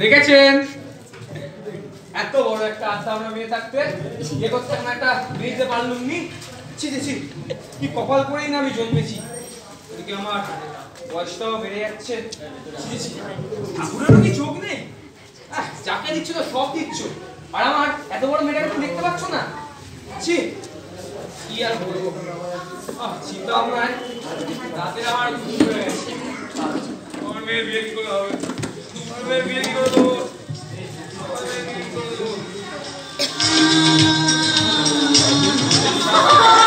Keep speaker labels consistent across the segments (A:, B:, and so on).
A: দেখেছেন? এত বড় একটা আড্ডা আমরা মেয়ে থাকতে ইয়ে করতে আমরা একটা মেয়েতে পারলুম নি। ছি কি কপাল করেই না আমি জন্মেছি। এদিকে আমার বয়সটাও বেড়ে যাচ্ছে। ঠাকুরেরও কি চোখ নেই? যাকে দিচ্ছ তো সব দিচ্ছ। আর আমার এত বড় মেয়েটাকে তুমি দেখতে পাচ্ছ না? ছি, কি আর বলব? চিন্তা ভাবনায় রাতের আমার ঘুম হয়ে গেছে। আমার মেয়ের বিয়ে কি করে হবে? আমার মেয়ের বিয়ে কি করে দেবো আমার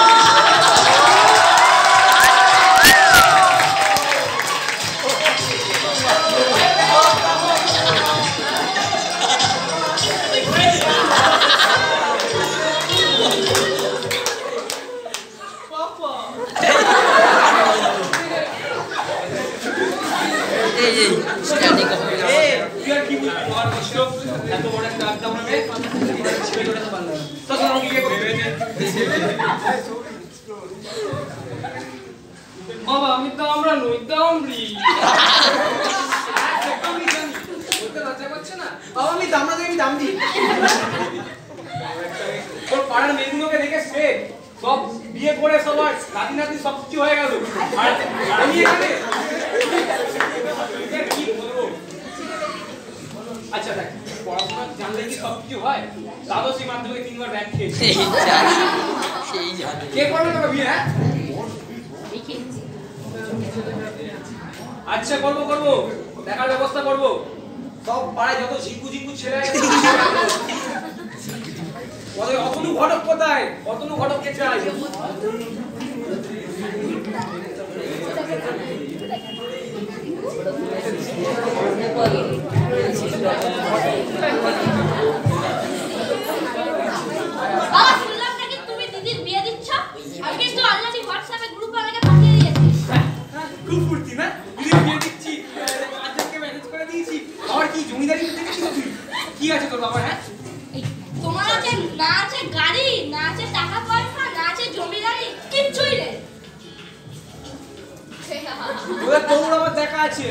A: বাবা আমি তো আমরা নই না? আমি দামড়া দাম দিই। তোর পাড়ার মেয়েগুলোকে দেখে সব বিয়ে করে সবার নাতি নাতি সব কিছু হয়ে গেল। আর আমি এখানে কি বলব? আচ্ছা দেখ পড়াশোনা জানলে কি সব কিছু হয়? দ্বাদশী মাধ্যমিকে তিনবার ব্যাগ খেয়েছি। কে করবে তোকে বিয়ে হ্যাঁ? আচ্ছা করব করব। দেখার ব্যবস্থা করব। সব পাড়ায় যত ঝিঙ্কু ঝিঙ্কু ছেলে অতনু ঘটক কোথায়? অতনু ঘটক কে
B: চাই। না কিচ্ছুই নেই।
A: ওদের তোর আমার দেখা আছে।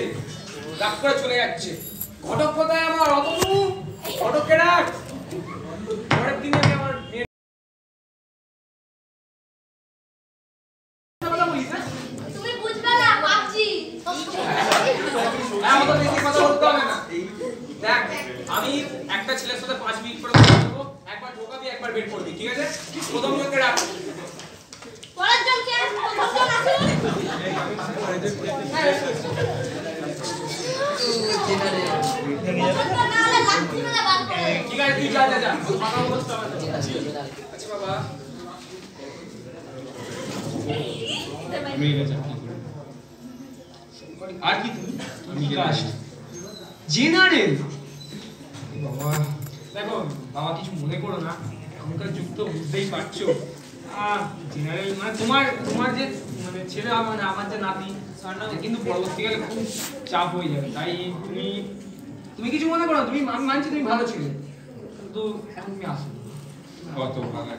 A: রাগ করে চলে যাচ্ছে। ঘটক কোথায় আমার? অতনু ঘটককে ডাক পরের দিনে আমার মেয়ের কথা বলিস না
B: তুমি বুঝবে না ভাবছি
A: হ্যাঁ, বেশি কথা বলতে হবে না। দেখ আমি একটা ছেলের সাথে পাঁচ মিনিট করে কথা বলব। একবার ঢোকাবি একবার বের করবি ঠিক আছে? প্রথম জনকে ডাক আর কি তুমি আমি জেনারেল। বাবা, দেখো, বাবা কিছু মনে করো না, এখনকার যুগ তো বুঝতেই পারছ। মানে তোমার তোমার যে মানে ছেলে মানে আমার যে নাতি কিন্তু পরবর্তীকালে খুব চাপ হয়ে যাবে তাই তুমি তুমি কিছু মনে করো তুমি আমি মানছি তুমি ভালো ছিলে কিন্তু এখন তুমি আসো
C: কত ভাঙা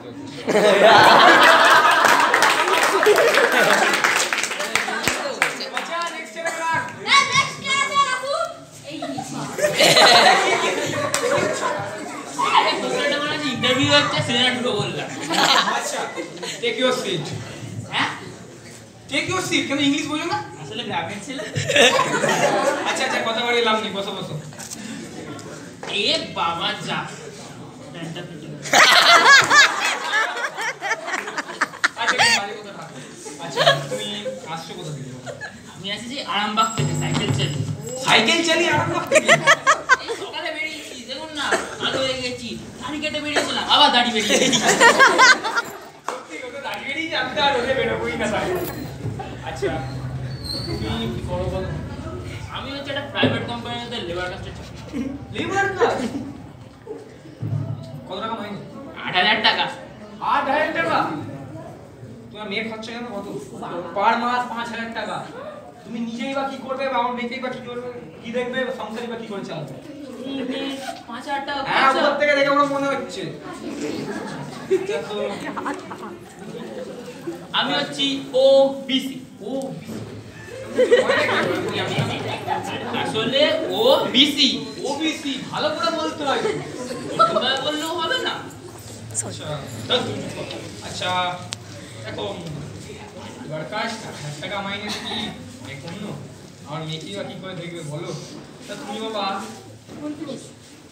A: আচ্ছা
D: ইন্টারভিউ হচ্ছে সিনেমা ঢুকে বললাম
A: আচ্ছা টেক ইউর সিট
D: হ্যাঁ?
A: টেক ইউর সিট কেন ইংলিশ বোঝো না?
D: আসলে গ্রামের ছেলে।
A: আচ্ছা আচ্ছা কথা বলে লাভ নেই বসো বসো।
D: এ বাবা যা।
A: আচ্ছা। আচ্ছা
D: আমি আছি যে আরামবাগ থেকে সাইকেল চালিয়ে।
A: সাইকেল চালিয়ে আরাম থেকে?
D: সকালে বেরিয়েছি দেখুন না আলো হয়ে গেছি। দাড়ি কেটে বেরিয়েছিলাম আবার দাড়ি বেরিয়ে গেছি
A: সত্যি ওটা দাঁড়িয়ে বেরিয়ে আমি তো আর ওঠে বেরোবোই না আচ্ছা তুমি কি করো বলো
D: আমি হচ্ছে একটা প্রাইভেট কোম্পানিতে লেবার কাজটা
A: লেবার কাজ কত টাকা মাইনে?
D: আট হাজার টাকা।
A: আট হাজার টাকা? তোমার মেয়ে খরচা কেন কত? পার মাস পাঁচ হাজার টাকা। তুমি নিজেই বা কি করবে বা আমার মেয়েকেই বা কি করবে? কি দেখবে? সংসারই বা কি করে চালাবে?
D: পাঁচ হাজার টাকা
A: হ্যাঁ
D: খরচা।
A: থেকে দেখে আমার মনে হচ্ছে।
D: আমি হচ্ছি ও বিসি
A: ও
D: আসলে ও বিসি
A: ও বিসি ভালো করে বলতে হয়।
D: তোমরা বললেও হবে না।
A: আচ্ছা তুমি আচ্ছা দেখো এবার হাজার টাকা মাইনে কি এখন আমার মেয়েকে বা কি করে দেখবে বলো? তা তুমি বাবা?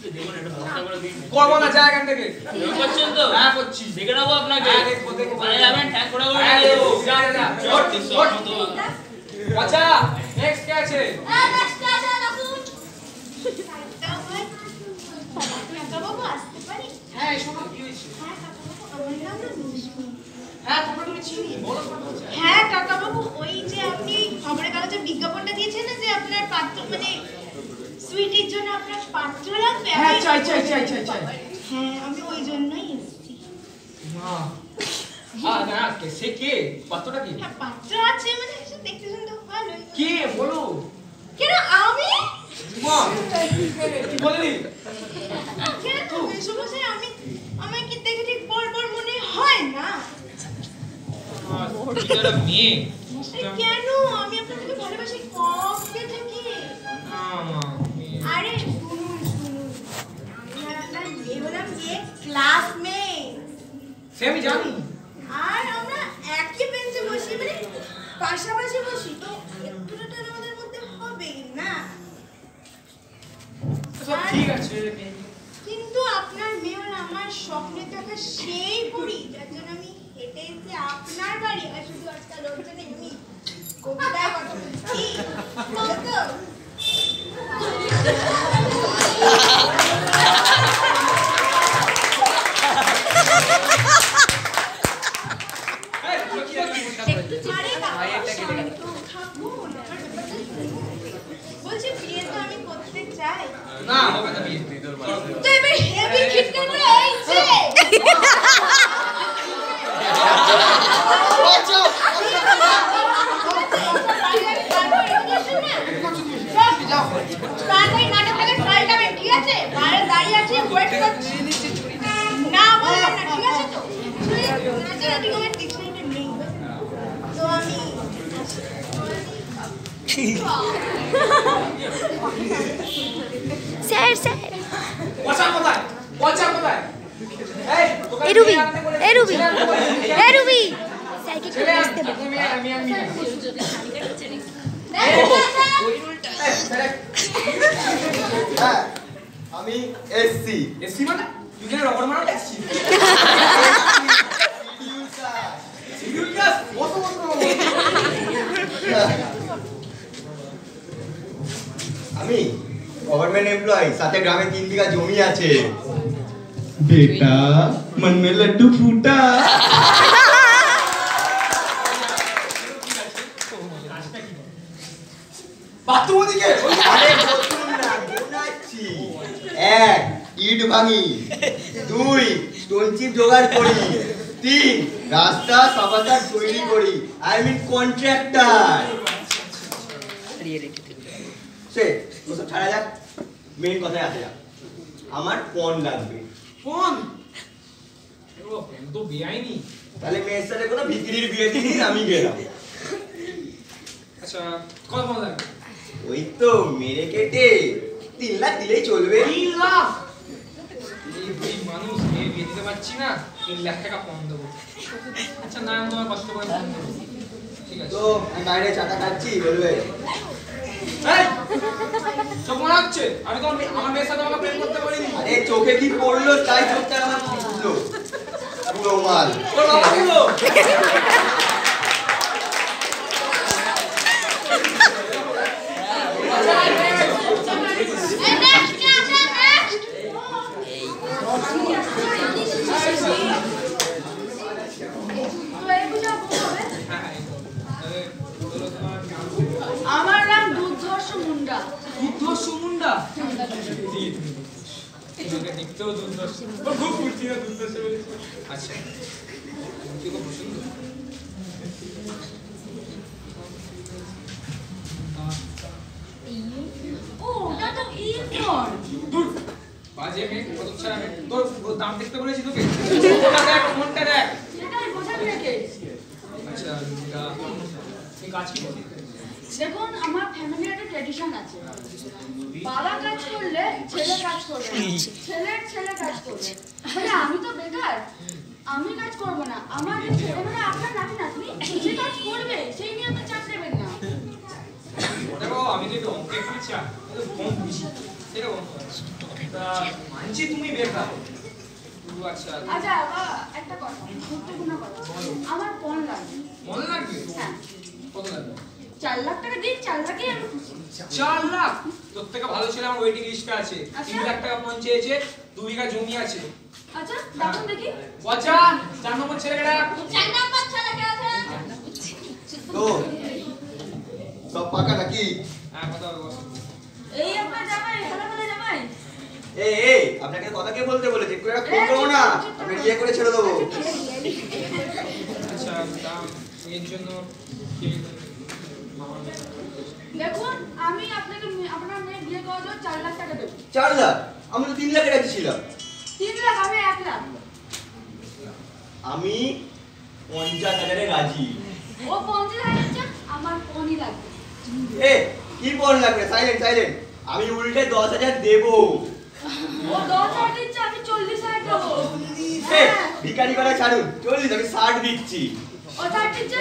D: দেখুন একটা ভরসা করে দিন
A: করব না যা এখান থেকে।
D: করছেন তো?
A: হ্যাঁ করছি।
D: দেখে নেব আপনাকে।
A: হ্যাঁ,
D: যাবেন করে করে
A: হ্যাঁ। আচ্ছা নেক্সট কে আছে
B: হ্যাঁ, next আছে, রাখুন। কাকাবাবু, আসতে পারি?
A: হ্যাঁ শোনো কি হয়েছে
B: হ্যাঁ, কাকাবাবু, আমার নাম না মিষ্টি।
A: হ্যাঁ তোমরা তুমি চিনি বলো শোনো
E: হ্যাঁ কাকাবাবু ওই যে আপনি খবরের কাগজে বিজ্ঞাপনটা দিয়েছেন না যে আপনার পাত্র মানে সুইটির জন্য আপনার পাত্র
A: চাই, চাই, চাই, চাই, চাই।
E: হ্যাঁ আমি ওই জন্যই এসেছি।
A: মা। আ না কে সে কে? পাত্রটা কি?
E: হ্যাঁ পাত্র আছে মানে দেখতে শুনতে ভালোই।
A: কে? বলো।
E: কেন আমি?
A: মা কি বললি?
E: কেন তুমি সমস্যা আমি আমি কি দেখে ঠিক বড় বড় মনে হয় না।
A: আর মেয়ে।
E: কেন? আমি আপনাকে ভালোবাসি কবে থেকে? আমি
A: জানি।
E: আর আমরা একই বেঞ্চে বসি মানে পাশাপাশি বসি তো একটু তো আমাদের মধ্যে হবে না?
A: সব ঠিক আছে
E: কিন্তু আপনার মেয়ে হলো আমার স্বপ্নে দেখা সেই পড়ি যার জন্য আমি হেঁটে এসে আপনার বাড়ি আর শুধু আজকাল ওর জন্য আমি কবিতায় কথা বলছি
F: স্যার স্যার।
A: পচা কোথায়? পচা কোথায়? এই
F: রুবি
A: মেয়ে আনতে বলেছি,
F: এ রুবি
A: ছেলে আনতে বলেছি,
F: এ রুবি।
A: আনতে
F: বল।
A: তোকে মেয়ে আমি
B: দেখ, দেখ।
A: এই, ছেলে,
G: হ্যাঁ আমি এসছি।
A: এসছি মানে? তুই কেন রবর মারাতে এসছিস সিরিয়াস কত বড়
G: আমি গভর্নমেন্ট এমপ্লয় সাথে গ্রামে তিন বিঘা জমি আছে।
A: বেটা
G: মন মে লাড্ডু ফুটা। এক ইট ভাঙি। দুই স্টোনচিপ জোগাড় করি। তিন রাস্তা সাবাতার তৈরি করি। I mean contractor. সে ছাড়া যাক। মেন কথায় আসা যাক আমার পণ লাগবে।
A: ও তো বেআইনি।
G: তাহলে মেয়ের সাথে কোনো ভিকিরির বিয়ে দিন আমি গেলাম
A: আচ্ছা কত ফোন লাগবে?
G: ওই তো মেরে কেটে তিন লাখ দিলেই চলবে।
A: তিন লাখ? মানুষ মেয়ে বিয়ে দিতে পারছি না। তিন লাখ টাকা ফোন দেবো। আচ্ছা না তোমার কষ্ট করে ঠিক আছে।
G: তো আমি বাইরে চাটা খাচ্ছি বলবে।
A: চোখ মনে হচ্ছে আমি মেয়ে- আমার মেয়ের সাথে আমাকে প্রেম করতে পারিনি।
G: আরে চোখে কি পড়ল তাই চোখটা আমার ফুটলো পুরো মাল।
A: দেখতেও ও খুব না বলেছে আচ্ছা। তুমি খুব পছন্দ
E: ওটা তো
A: বাজে মেয়ে কত ছাড়া মেয়ে তোর তোর দাম দেখতে বলেছি তোকে? ফোনটা দেখ। ফোনটা আচ্ছা কাজ কি?
H: দেখুন আমার ফ্যামিলির একটা ট্র্যাডিশন আছে। বাবা কাজ করলে ছেলে কাজ করবে। ছেলের ছেলে কাজ করবে। মানে আমি তো বেকার আমি কাজ করব না। আমার যে ছেলে মানে আপনার নাতি নাতনি সে কাজ করবে সেই নিয়ে আপনি চাপ নেবেন না।
A: দেখো আমি তো একটু অঙ্কে একটু চা একটু কম বুঝি সেটা কম তা মানছি তুমি বেকার। আচ্ছা।
H: আচ্ছা বাবা একটা কথা গুরুত্বপূর্ণ কথা। আমার পণ লাগবে।
A: মনে লাগবে?
H: হ্যাঁ।
A: কত লাগবে?
H: চার লাখ টাকা দিন চার লাখেই আমি খুশি।
A: চার লাখ? তোর থেকে ভালো ছেলে আমার ওয়েটিং লিস্টে আছে।
H: আচ্ছা।
A: তিন লাখ টাকা চেয়েছে দু বিঘা জমি আছে।
H: আচ্ছা দেখুন দেখি।
A: বচা চার নম্বর ছেলেকে ডাক
B: চার নাম্বার ছেলেকে আছে।
G: তো সব পাকা নাকি?
A: হ্যাঁ কথা
H: এই আপনার জামাই ভালো ভালো জামাই।
G: এ এ আপনাকে কথা কে বলতে বলেছে? একটু একটা ফোন করব না। আপনি বিয়ে করে ছেড়ে দেবো।
A: আচ্ছা দাম এর জন্য কি?
H: দেখুন আমি আপনাকে আপনার মেয়ে বিয়ে করার জন্য চার লাখ টাকা দেবো।
G: চার লাখ? আমি তিন লাখে
H: তিন লাখ আমি এক লাখ।
G: আমি পঞ্চাশ হাজারে রাজি।
H: ও পঞ্চাশ হাজার আমার পনই লাগবে।
G: এ কি পণ লাগবে? সাইলেন্ট সাইলেন্ট আমি উল্টে দশ হাজার দেবো।
H: ও দশ হাজার দিচ্ছে আমি চল্লিশ হাজার দেবো।
G: ভিকারি করা ছাড়ুন। চল্লিশ আমি ষাট দিচ্ছি।
H: ও ষাট দিচ্ছে?